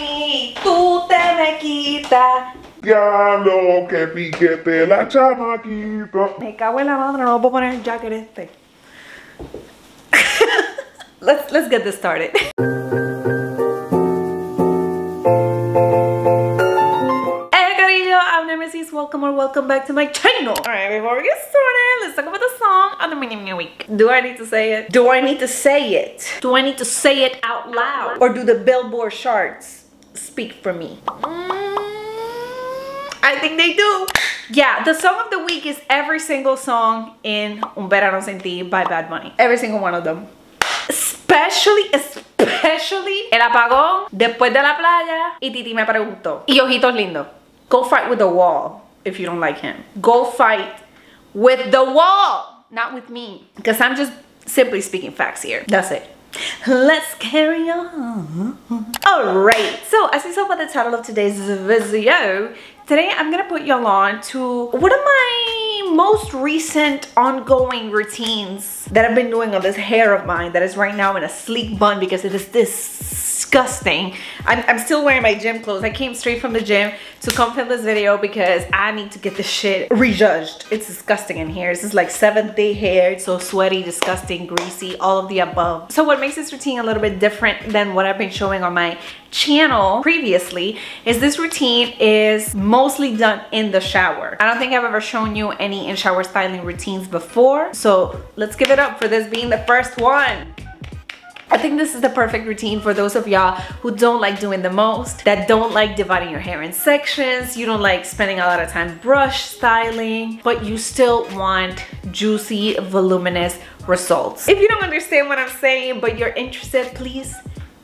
mí, tú te me quitas. Diablo, que piquete la chamaquita. Me cago en la madre, no puedo poner el jacket este. let's, let's get this started. Hey, Carillo, I'm Nemesis, welcome or welcome back to my channel. All right, before we get started, let's talk about the song of the New week. Do I need to say it? Do I need to say it? Do I need to say it out loud? Or do the Billboard charts speak for me? Mm, I think they do. Yeah, the song of the week is every single song in Un Verano Sin Ti by Bad Bunny. Every single one of them. Especially, especially El Apagón, Después de la Playa y Titi me preguntó. Y Ojitos Lindo. Go fight with the wall if you don't like him. Go fight with the wall, not with me. Because I'm just simply speaking facts here. That's it. Let's carry on. Alright, so as you saw by the title of today's video, today I'm gonna put y'all on to one of my most recent ongoing routines that I've been doing on this hair of mine that is right now in a sleek bun because it is this disgusting. I'm, I'm still wearing my gym clothes. I came straight from the gym to come film this video because I need to get this shit rejudged. It's disgusting in here. This is like seventh day hair. It's so sweaty, disgusting, greasy, all of the above. So what makes this routine a little bit different than what I've been showing on my channel previously is this routine is mostly done in the shower. I don't think I've ever shown you any in shower styling routines before. So let's give it up for this being the first one. I think this is the perfect routine for those of y'all who don't like doing the most, that don't like dividing your hair in sections, you don't like spending a lot of time brush styling, but you still want juicy, voluminous results. If you don't understand what I'm saying, but you're interested, please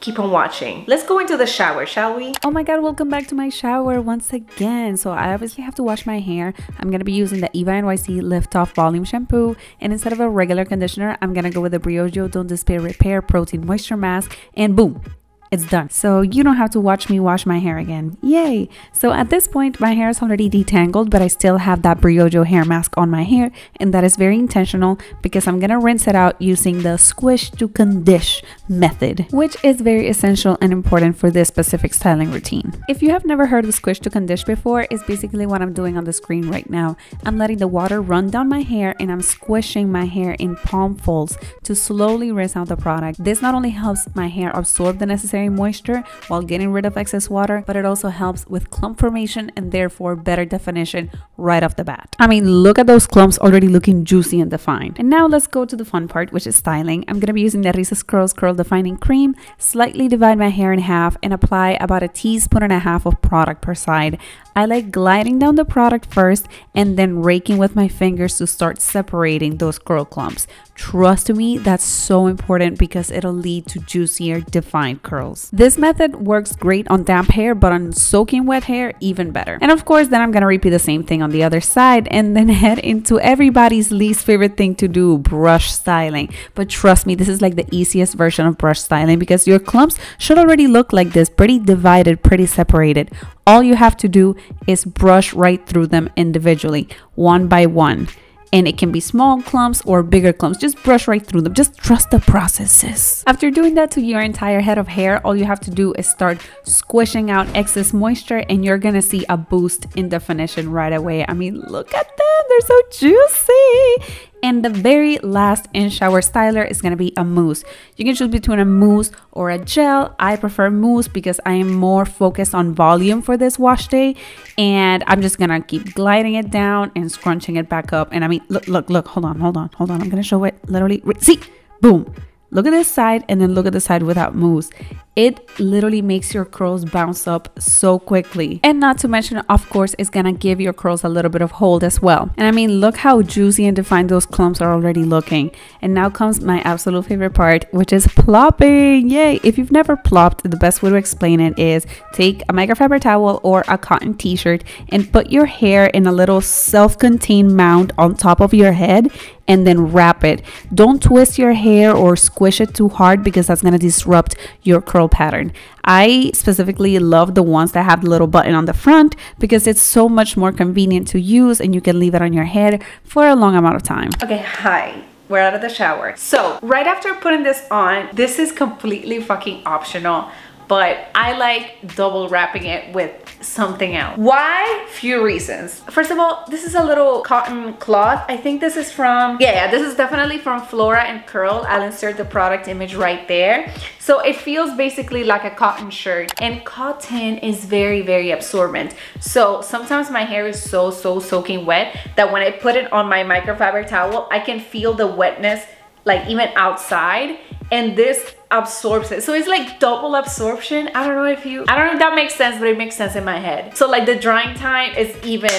keep on watching. Let's go into the shower, shall we? Oh my god, welcome back to my shower once again. So I obviously have to wash my hair. I'm gonna be using the Eva NYC Lift Off Volume Shampoo. And instead of a regular conditioner, I'm gonna go with the Briogeo Don't Despair Repair Protein Moisture Mask. And boom, it's done. So you don't have to watch me wash my hair again. Yay! So at this point, my hair is already detangled, but I still have that Briogeo hair mask on my hair, and that is very intentional because I'm gonna rinse it out using the squish to condish method, which is very essential and important for this specific styling routine. If you have never heard of squish to condish before, it's basically what I'm doing on the screen right now. I'm letting the water run down my hair and I'm squishing my hair in palm folds to slowly rinse out the product. This not only helps my hair absorb the necessary moisture while getting rid of excess water, but it also helps with clump formation and therefore better definition right off the bat. I mean, look at those clumps already looking juicy and defined. And now let's go to the fun part, which is styling. I'm gonna be using the Rizos Curls Curl Defining Cream, slightly divide my hair in half and apply about a teaspoon and a half of product per side. I like gliding down the product first and then raking with my fingers to start separating those curl clumps. Trust me, that's so important because it'll lead to juicier, defined curls. This method works great on damp hair, but on soaking wet hair, even better. And of course, then I'm gonna repeat the same thing on the other side and then head into everybody's least favorite thing to do, brush styling. But trust me, this is like the easiest version of brush styling because your clumps should already look like this, pretty divided, pretty separated. All you have to do is brush right through them individually, one by one and it can be small clumps or bigger clumps. Just brush right through them. Just trust the processes. After doing that to your entire head of hair, all you have to do is start squishing out excess moisture and you're gonna see a boost in definition right away. I mean, look at them, they're so juicy. And the very last in shower styler is gonna be a mousse. You can choose between a mousse or a gel. I prefer mousse because I am more focused on volume for this wash day. And I'm just gonna keep gliding it down and scrunching it back up. And I mean, look, look, look, hold on, hold on, hold on. I'm gonna show it literally. See, boom. Look at this side and then look at the side without mousse it literally makes your curls bounce up so quickly. And not to mention, of course, it's gonna give your curls a little bit of hold as well. And I mean, look how juicy and defined those clumps are already looking. And now comes my absolute favorite part, which is plopping. Yay! If you've never plopped, the best way to explain it is take a microfiber towel or a cotton t-shirt and put your hair in a little self-contained mound on top of your head and then wrap it. Don't twist your hair or squish it too hard because that's gonna disrupt your pattern. I specifically love the ones that have the little button on the front because it's so much more convenient to use and you can leave it on your head for a long amount of time. Okay, hi we're out of the shower. So right after putting this on, this is completely fucking optional but I like double wrapping it with something else. Why? Few reasons. First of all, this is a little cotton cloth. I think this is from, yeah, yeah, this is definitely from Flora and Curl. I'll insert the product image right there. So it feels basically like a cotton shirt and cotton is very, very absorbent. So sometimes my hair is so, so soaking wet that when I put it on my microfiber towel, I can feel the wetness like even outside and this absorbs it so it's like double absorption i don't know if you i don't know if that makes sense but it makes sense in my head so like the drying time is even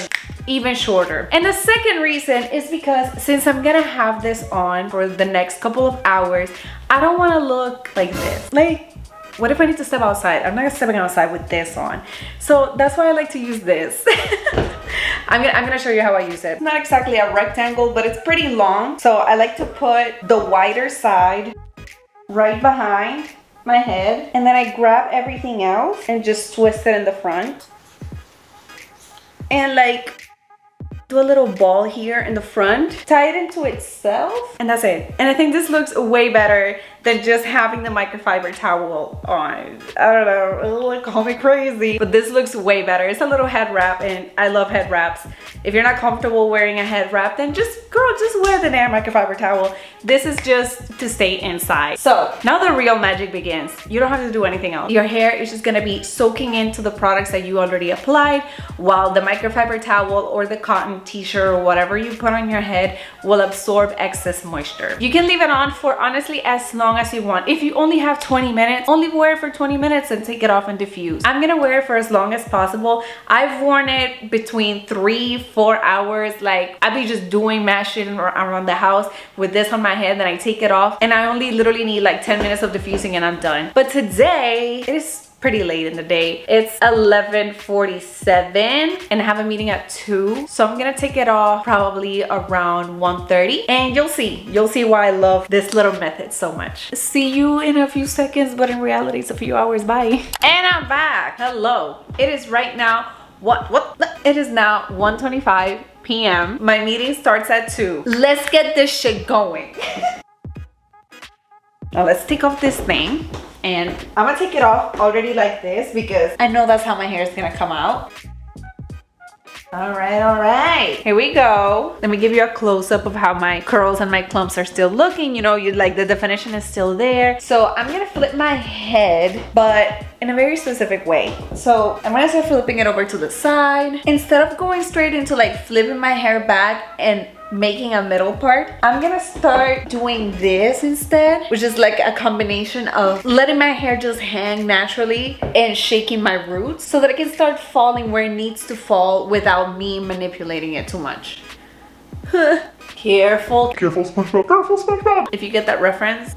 even shorter and the second reason is because since i'm gonna have this on for the next couple of hours i don't want to look like this like what if I need to step outside? I'm not stepping outside with this on. So that's why I like to use this. I'm gonna, I'm gonna show you how I use it. It's not exactly a rectangle, but it's pretty long. So I like to put the wider side right behind my head. And then I grab everything else and just twist it in the front. And like do a little ball here in the front, tie it into itself, and that's it. And I think this looks way better than just having the microfiber towel on. I don't know, like call me crazy, but this looks way better. It's a little head wrap and I love head wraps. If you're not comfortable wearing a head wrap, then just, girl, just wear the damn microfiber towel. This is just to stay inside. So now the real magic begins. You don't have to do anything else. Your hair is just gonna be soaking into the products that you already applied while the microfiber towel or the cotton t-shirt or whatever you put on your head will absorb excess moisture. You can leave it on for honestly as long long as you want. If you only have 20 minutes, only wear it for 20 minutes and take it off and diffuse. I'm gonna wear it for as long as possible. I've worn it between three, four hours. Like I'd be just doing mashing around the house with this on my head, then I take it off and I only literally need like 10 minutes of diffusing and I'm done. But today, it is pretty late in the day. It's 11.47 and I have a meeting at 2. So I'm gonna take it off probably around 1.30 and you'll see. You'll see why I love this little method so much. See you in a few seconds, but in reality it's a few hours. Bye. And I'm back. Hello. It is right now what what it is now 1:25 p.m. My meeting starts at 2. Let's get this shit going. now let's take off this thing and I'm gonna take it off already like this because I know that's how my hair is gonna come out. All right, all right. Here we go. Let me give you a close-up of how my curls and my clumps are still looking. You know, you like the definition is still there. So I'm gonna flip my head, but in a very specific way. So I'm gonna start flipping it over to the side. Instead of going straight into like flipping my hair back and making a middle part. I'm gonna start doing this instead, which is like a combination of letting my hair just hang naturally and shaking my roots so that it can start falling where it needs to fall without me manipulating it too much. Careful. Careful, SpongeBob. Careful, SpongeBob. If you get that reference,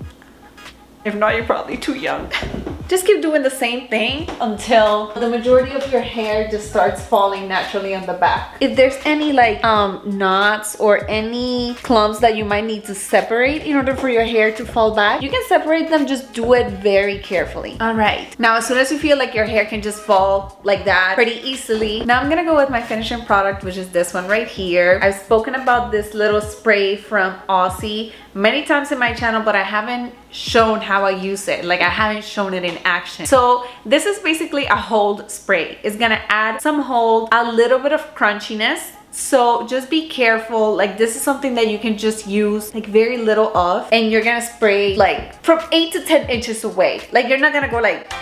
if not, you're probably too young. just keep doing the same thing until the majority of your hair just starts falling naturally on the back. If there's any like um, knots or any clumps that you might need to separate in order for your hair to fall back, you can separate them, just do it very carefully. All right, now as soon as you feel like your hair can just fall like that pretty easily, now I'm gonna go with my finishing product, which is this one right here. I've spoken about this little spray from Aussie many times in my channel, but I haven't shown how I use it. Like I haven't shown it in action. So this is basically a hold spray. It's gonna add some hold, a little bit of crunchiness, so just be careful like this is something that you can just use like very little of and you're gonna spray like from 8 to 10 inches away like you're not gonna go like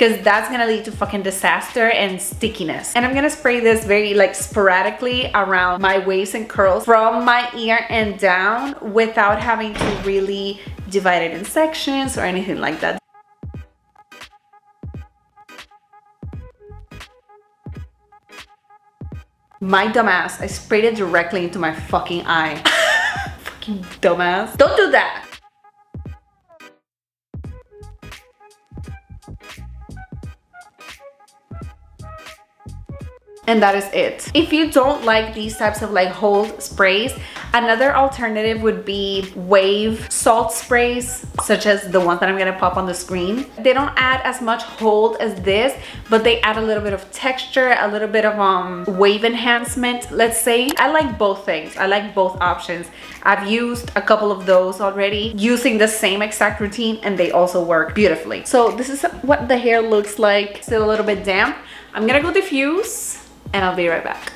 because that's gonna lead to fucking disaster and stickiness. And I'm gonna spray this very like sporadically around my waist and curls from my ear and down without having to really divide it in sections or anything like that. My dumbass, I sprayed it directly into my fucking eye. fucking dumbass. Don't do that. And that is it. If you don't like these types of like hold sprays, another alternative would be wave salt sprays. such as the ones that I'm gonna pop on the screen. They don't add as much hold as this, but they add a little bit of texture, a little bit of um, wave enhancement, let's say. I like both things. I like both options. I've used a couple of those already using the same exact routine and they also work beautifully. So this is what the hair looks like. Still a little bit damp. I'm gonna go diffuse and I'll be right back.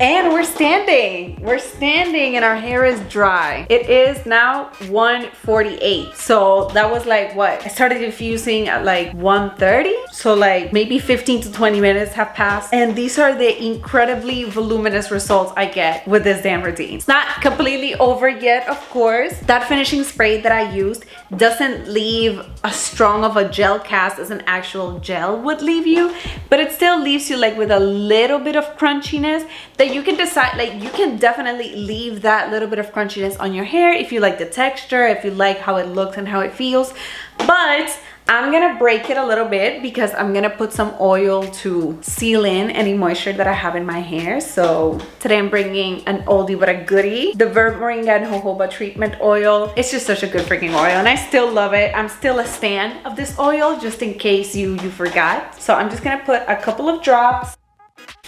And we're standing. We're standing and our hair is dry. It is now 1:48. So that was like what? I started diffusing at like 1:30. So like maybe 15 to 20 minutes have passed. And these are the incredibly voluminous results I get with this damn routine. It's not completely over yet, of course. That finishing spray that I used doesn't leave as strong of a gel cast as an actual gel would leave you, but it still leaves you like with a little bit of crunchiness that you can decide like you can definitely leave that little bit of crunchiness on your hair if you like the texture if you like how it looks and how it feels. But I'm gonna break it a little bit because I'm gonna put some oil to seal in any moisture that I have in my hair. So today I'm bringing an oldie but a goodie, the Verb Moringa and Jojoba treatment oil. It's just such a good freaking oil and I still love it. I'm still a stan of this oil just in case you, you forgot. So I'm just gonna put a couple of drops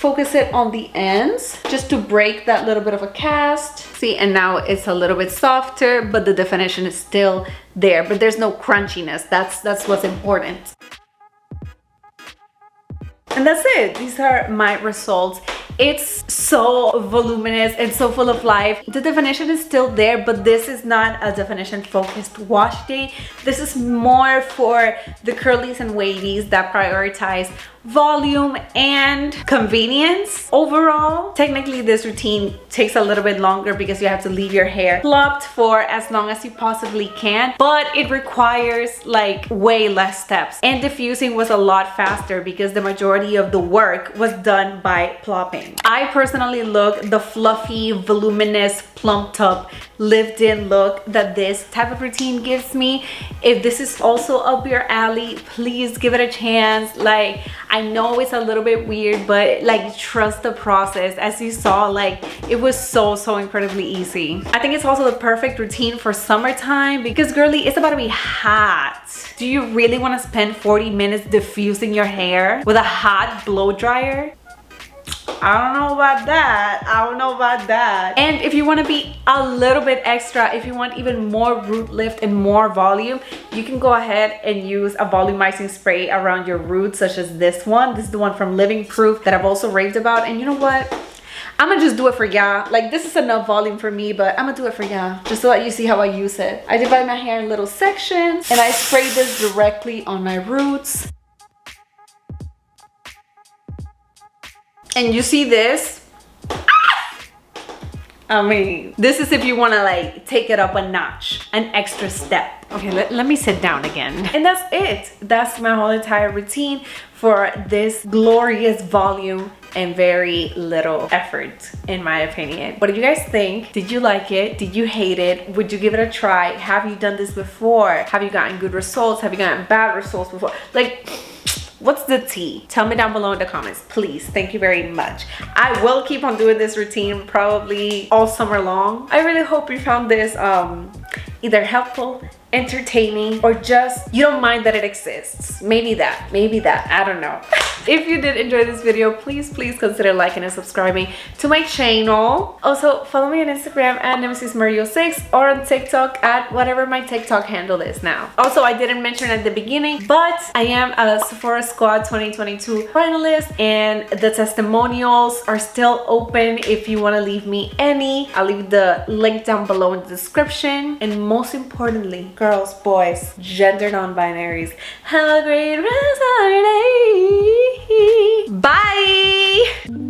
focus it on the ends just to break that little bit of a cast. See and now it's a little bit softer but the definition is still there but there's no crunchiness. That's that's what's important. And that's it. These are my results it's so voluminous and so full of life. The definition is still there, but this is not a definition focused wash day. This is more for the curlies and wavies that prioritize volume and convenience overall technically this routine takes a little bit longer because you have to leave your hair plopped for as long as you possibly can but it requires like way less steps and diffusing was a lot faster because the majority of the work was done by plopping I personally look the fluffy voluminous plumped up lived in look that this type of routine gives me if this is also up your alley please give it a chance like I know it's a little bit weird, but like trust the process. As you saw, like it was so, so incredibly easy. I think it's also the perfect routine for summertime because girly, it's about to be hot. Do you really want to spend 40 minutes diffusing your hair with a hot blow dryer? I don't know about that. I don't know about that. And if you want to be a little bit extra, if you want even more root lift and more volume, you can go ahead and use a volumizing spray around your roots, such as this one. This is the one from Living Proof that I've also raved about. And you know what? I'm gonna just do it for y'all. Like this is enough volume for me, but I'm gonna do it for y'all. Just so that you see how I use it. I divide my hair in little sections and I spray this directly on my roots. And you see this I mean, this is if you want to like take it up a notch, an extra step. Okay, let, let me sit down again. And that's it. That's my whole entire routine for this glorious volume and very little effort in my opinion. What do you guys think? Did you like it? Did you hate it? Would you give it a try? Have you done this before? Have you gotten good results? Have you gotten bad results before? Like, What's the tea? Tell me down below in the comments, please. Thank you very much. I will keep on doing this routine probably all summer long. I really hope you found this um, either helpful, entertaining, or just you don't mind that it exists. Maybe that, maybe that, I don't know. if you did enjoy this video, please, please consider liking and subscribing to my channel. Also, follow me on Instagram at nemesismario6 or on TikTok at whatever my TikTok handle is now. Also, I didn't mention at the beginning, but I am a Sephora Squad 2022 finalist and the testimonials are still open if you want to leave me any. I'll leave the link down below in the description. And most importantly, girls, boys, gender non-binaries. a great was our day? Bye!